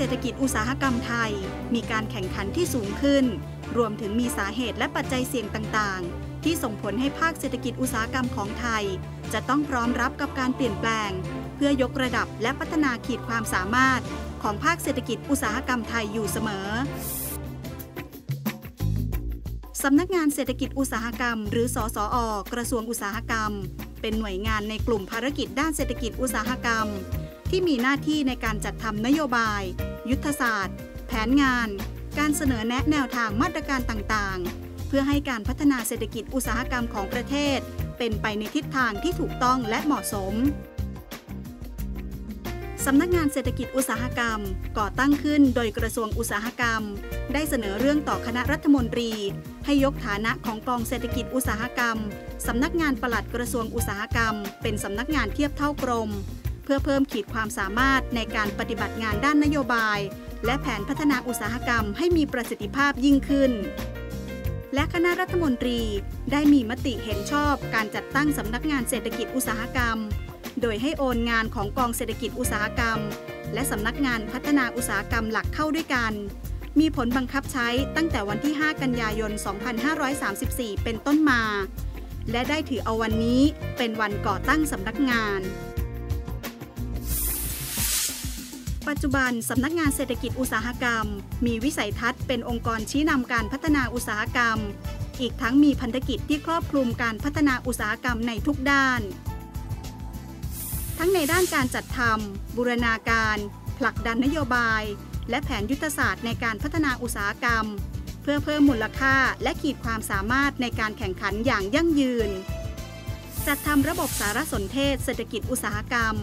เศรษฐกิจอุตสาหกรรมไทย มีการแข่งขันที่สูงขึ้น รวมถึงมีสาเหตุและปัจจัยเสี่ยงต่างๆ ที่ส่งผลให้ภาคเศรษฐกิจอุตสาหกรรมของไทย จะต้องพร้อมรับกับการเปลี่ยนแปลง เพื่อยกระดับและพัฒนาขีดความสามารถ ของภาคเศรษฐกิจอุตสาหกรรมไทยอยู่เสมอสำนักงานเศรษฐกิจอุตสาหกรรม หรือสอสออกระทรวงอุตสาหกรรม เป็นหน่วยงานในกลุ่มภารกิจด้านเศรษฐกิจอุตสาหกรรม ที่มีหน้าที่ในการจัดทำนโยบาย ยุทธศาสตร์ แผนงาน การเสนอแนะแนวทางมาตรการต่างๆ เพื่อให้การพัฒนาเศรษฐกิจอุตสาหกรรมของประเทศ เป็นไปในทิศทางที่ถูกต้องและเหมาะสมสำนักงานเศรษฐกิจอุตสาหกรรม ก่อตั้งขึ้นโดยกระทรวงอุตสาหกรรม ได้เสนอเรื่องต่อคณะรัฐมนตรี ให้ยกฐานะของกองเศรษฐกิจอุตสาหกรรม สำนักงานปลัดกระทรวงอุตสาหกรรม เป็นสำนักงานเทียบเท่ากรม พื่อเพิ่มขีดความสามารถในการปฏิบัติงานด้านนโยบาย และแผนพัฒนาอุตสาหกรรมให้มีประสิทธิภาพยิ่งขึ้น และคณะรัฐมนตรีได้มีมติเห็นชอบการจัดตั้งสำนักงานเศรษฐกิจอุตสาหกรรม โดยให้โอนงานของกองเศรษฐกิจอุตสาหกรรม และสำนักงานพัฒนาอุตสาหกรรมหลักเข้าด้วยกัน มีผลบังคับใช้ตั้งแต่วันที่ 5 กันยายน 2534 เป็นต้นมา และได้ถือเอาวันนี้เป็นวันก่อตั้งสำนักงาน ปัจจุบันสำนักงานเศรษฐกิจอุตสาหกรรม มีวิสัยทัศน์เป็นองค์กรชี้นำการพัฒนาอุตสาหกรรม อีกทั้งมีพันธกิจที่ครอบคลุมการพัฒนาอุตสาหกรรมในทุกด้าน ทั้งในด้านการจัดทำบูรณาการ ผลักดันนโยบาย และแผนยุทธศาสตร์ในการพัฒนาอุตสาหกรรม เพื่อเพิ่มมูลค่าและขีดความสามารถในการแข่งขันอย่างยั่งยืน จัดทำระบบสารสนเทศเศรษฐกิจอุตสาหกรรม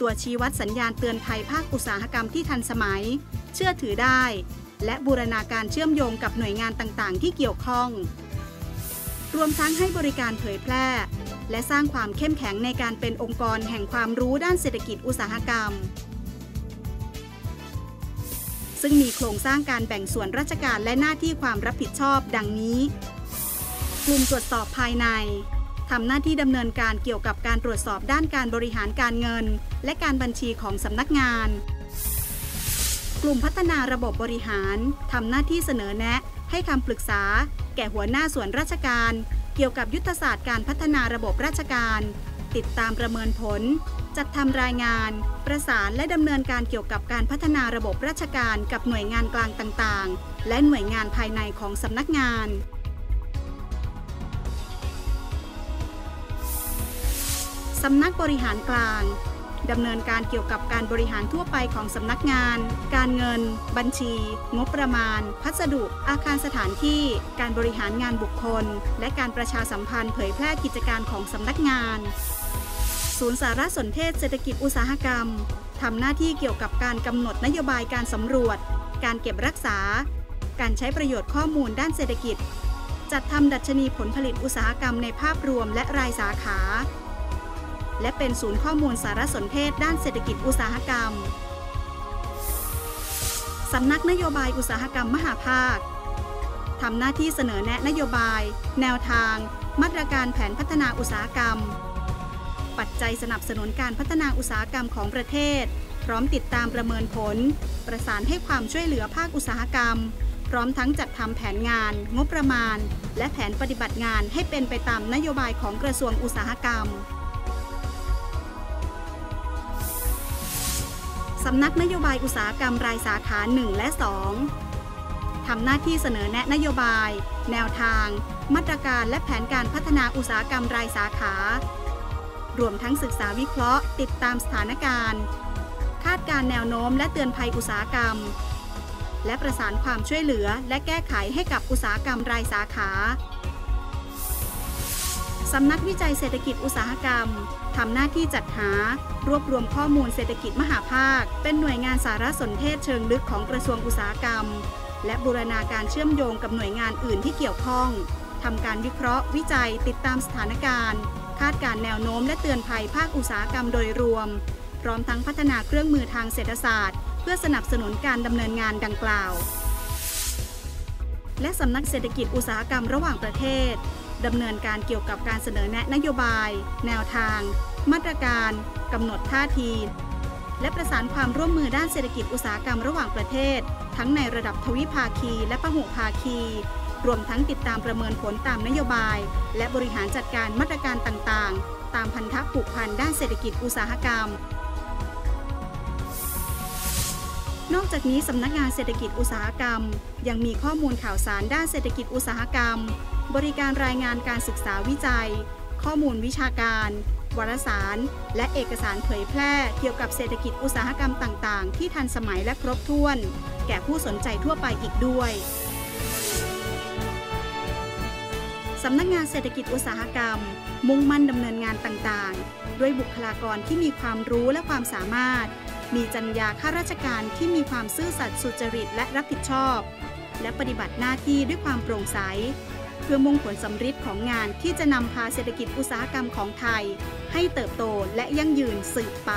ตัวชี้วัดสัญญาณเตือนภัยภาคอุตสาหกรรมที่ทันสมัย เชื่อถือได้ และบูรณาการเชื่อมโยงกับหน่วยงานต่างๆ ที่เกี่ยวข้อง รวมทั้งให้บริการเผยแพร่ และสร้างความเข้มแข็งในการเป็นองค์กรแห่งความรู้ด้านเศรษฐกิจอุตสาหกรรม ซึ่งมีโครงสร้างการแบ่งส่วนราชการและหน้าที่ความรับผิดชอบดังนี้ กลุ่มตรวจสอบภายในทำหน้าที่ดำเนินการเกี่ยวกับการตรวจสอบด้านการบริหารการเงิน และการบัญชีของสำนักงาน กลุ่มพัฒนาระบบบริหารทำหน้าที่เสนอแนะ ให้คำปรึกษา แก่หัวหน้าส่วนราชการ เกี่ยวกับยุทธศาสตร์การพัฒนาระบบราชการ ติดตามประเมินผล จัดทำรายงาน ประสานและดำเนินการเกี่ยวกับการพัฒนาระบบราชการกับหน่วยงานกลางต่างๆ และหน่วยงานภายในของสำนักงานสำนักบริหารกลาง ดำเนินการเกี่ยวกับการบริหารทั่วไปของสำนักงาน การเงิน บัญชี งบประมาณ พัสดุ อาคารสถานที่ การบริหารงานบุคคล และการประชาสัมพันธ์เผยแพร่กิจการของสำนักงาน ศูนย์สารสนเทศเศรษฐกิจอุตสาหกรรมทำหน้าที่เกี่ยวกับการกำหนดนโยบายการสำรวจ การเก็บรักษา การใช้ประโยชน์ข้อมูลด้านเศรษฐกิจ จัดทำดัชนีผลผลิตอุตสาหกรรมในภาพรวมและรายสาขา และเป็นศูนย์ข้อมูลสารสนเทศด้านเศรษฐกิจอุตสาหกรรม สำนักนโยบายอุตสาหกรรมมหาภาคทำหน้าที่เสนอแนะนโยบาย แนวทาง มาตรการแผนพัฒนาอุตสาหกรรม ปัจจัยสนับสนุนการพัฒนาอุตสาหกรรมของประเทศ พร้อมติดตามประเมินผล ประสานให้ความช่วยเหลือภาคอุตสาหกรรม พร้อมทั้งจัดทำแผนงาน งบประมาณ และแผนปฏิบัติงานให้เป็นไปตามนโยบายของกระทรวงอุตสาหกรรม สำนักนโยบายอุตสาหกรรมรายสาขา 1 และ 2 ทำหน้าที่เสนอแนะนโยบาย แนวทาง มาตรการและแผนการพัฒนาอุตสาหกรรมรายสาขา รวมทั้งศึกษาวิเคราะห์ ติดตามสถานการณ์ คาดการแนวโน้มและเตือนภัยอุตสาหกรรม และประสานความช่วยเหลือและแก้ไขให้กับอุตสาหกรรมรายสาขา สำนักวิจัยเศรษฐกิจอุตสาหกรรมทำหน้าที่จัดหารวบรวมข้อมูลเศรษฐกิจมหาภาค เป็นหน่วยงานสารสนเทศเชิงลึกของกระทรวงอุตสาหกรรม และบูรณาการเชื่อมโยงกับหน่วยงานอื่นที่เกี่ยวข้องทำการวิเคราะห์ วิจัยติดตามสถานการณ์ คาดการแนวโน้มและเตือนภัยภาคอุตสาหกรรมโดยรวม พร้อมทั้งพัฒนาเครื่องมือทางเศรษฐศาสตร์ เพื่อสนับสนุนการดำเนินงานดังกล่าว และสำนักเศรษฐกิจอุตสาหกรรมระหว่างประเทศ ดำเนินการเกี่ยวกับการเสนอแนะนโยบาย แนวทาง มาตรการกำหนดท่าที และประสานความร่วมมือด้านเศรษฐกิจอุตสาหกรรมระหว่างประเทศ ทั้งในระดับทวิภาคีและพหุภาคี รวมทั้งติดตามประเมินผลตามนโยบาย และบริหารจัดการมาตรการต่างๆ ตามพันธะผูกพันด้านเศรษฐกิจอุตสาหกรรม นอกจากนี้สำนักงานเศรษฐกิจอุตสาหกรรม ยังมีข้อมูลข่าวสารด้านเศรษฐกิจอุตสาหกรรม บริการรายงานการศึกษาวิจัย ข้อมูลวิชาการ วารสาร และเอกสารเผยแพร่เกี่ยวกับเศรษฐกิจอุตสาหกรรมต่าง ๆ ที่ทันสมัยและครบถ้วน แก่ผู้สนใจทั่วไปอีกด้วยสำนักงานเศรษฐกิจอุตสาหกรรม มุ่งมั่นดำเนินงานต่าง ๆ ด้วยบุคลากรที่มีความรู้และความสามารถ มีจรรยาข้าราชการที่มีความซื่อสัตย์สุจริตและรับผิดชอบ และปฏิบัติหน้าที่ด้วยความโปร่งใส เพื่อมุ่งผลสำฤทธิ์ของงานที่จะนำพาเศรษฐกิจอุตสาหกรรมของไทย ให้เติบโตและยั่งยืนสืบไป